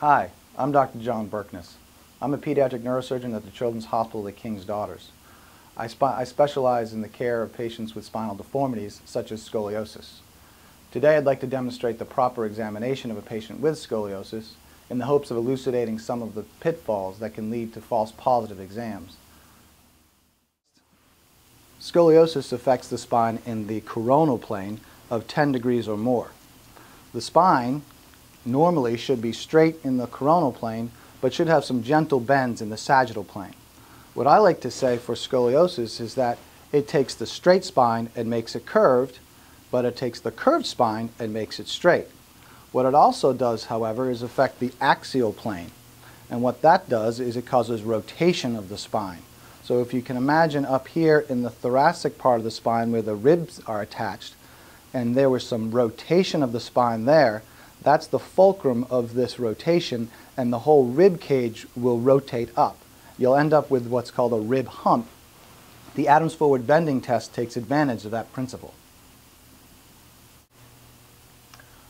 Hi, I'm Dr. John Birknes. I'm a pediatric neurosurgeon at the Children's Hospital of the King's Daughters. I, I, specialize in the care of patients with spinal deformities such as scoliosis. Today I'd like to demonstrate the proper examination of a patient with scoliosis in the hopes of elucidating some of the pitfalls that can lead to false positive exams. Scoliosis affects the spine in the coronal plane of 10 degrees or more. The spine normally should be straight in the coronal plane, but should have some gentle bends in the sagittal plane. What I like to say for scoliosis is that it takes the straight spine and makes it curved, but it takes the curved spine and makes it straight. What it also does, however, is affect the axial plane. And what that does is it causes rotation of the spine. So if you can imagine up here in the thoracic part of the spine where the ribs are attached, and there was some rotation of the spine there, that's the fulcrum of this rotation, and the whole rib cage will rotate up. You'll end up with what's called a rib hump. The Adams forward bending test takes advantage of that principle.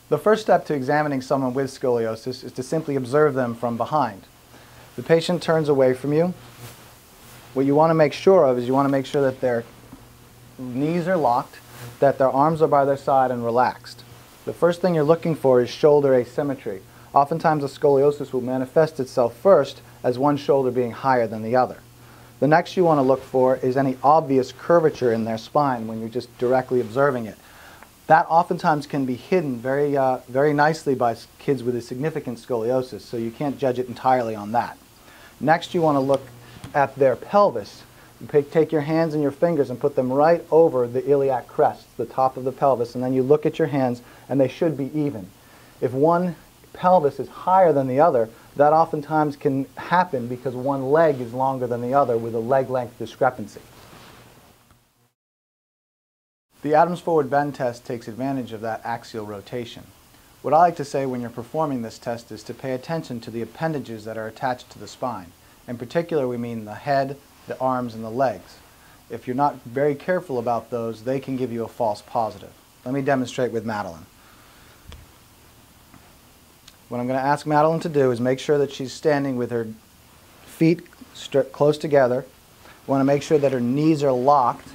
The first step to examining someone with scoliosis is to simply observe them from behind. The patient turns away from you. What you want to make sure of is you want to make sure that their knees are locked, that their arms are by their side and relaxed. The first thing you're looking for is shoulder asymmetry. Oftentimes a scoliosis will manifest itself first as one shoulder being higher than the other. The next you want to look for is any obvious curvature in their spine when you're just directly observing it. That oftentimes can be hidden very, uh, very nicely by kids with a significant scoliosis, so you can't judge it entirely on that. Next you want to look at their pelvis. Take your hands and your fingers and put them right over the iliac crest, the top of the pelvis, and then you look at your hands and they should be even. If one pelvis is higher than the other, that oftentimes can happen because one leg is longer than the other with a leg length discrepancy. The Adams forward bend test takes advantage of that axial rotation. What I like to say when you're performing this test is to pay attention to the appendages that are attached to the spine. In particular, we mean the head, the arms, and the legs. If you're not very careful about those, they can give you a false positive. Let me demonstrate with Madeline. What I'm going to ask Madeline to do is make sure that she's standing with her feet close together. We want to make sure that her knees are locked.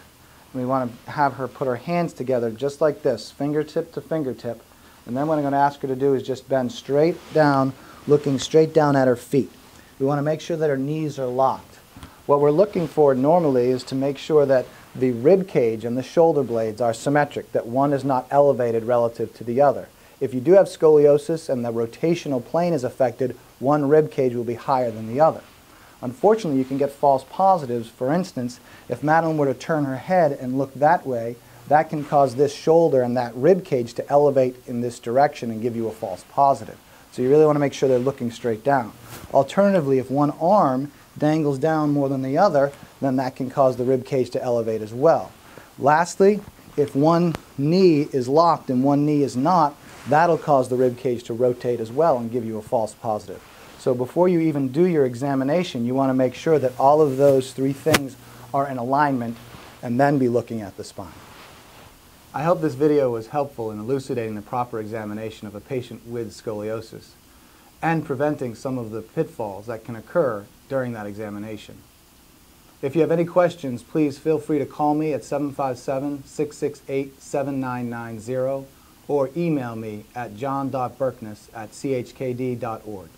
We want to have her put her hands together just like this, fingertip to fingertip. And then what I'm going to ask her to do is just bend straight down, looking straight down at her feet. We want to make sure that her knees are locked. What we're looking for normally is to make sure that the rib cage and the shoulder blades are symmetric, that one is not elevated relative to the other. If you do have scoliosis and the rotational plane is affected, one rib cage will be higher than the other. Unfortunately, you can get false positives. For instance, if Madeline were to turn her head and look that way, that can cause this shoulder and that rib cage to elevate in this direction and give you a false positive. So you really want to make sure they're looking straight down. Alternatively, if one arm dangles down more than the other, then that can cause the rib cage to elevate as well. Lastly, if one knee is locked and one knee is not, that'll cause the rib cage to rotate as well and give you a false positive. So before you even do your examination, you want to make sure that all of those three things are in alignment and then be looking at the spine. I hope this video was helpful in elucidating the proper examination of a patient with scoliosis and preventing some of the pitfalls that can occur during that examination. If you have any questions, please feel free to call me at 757-668-7990 or email me at john.birknes at chkd.org.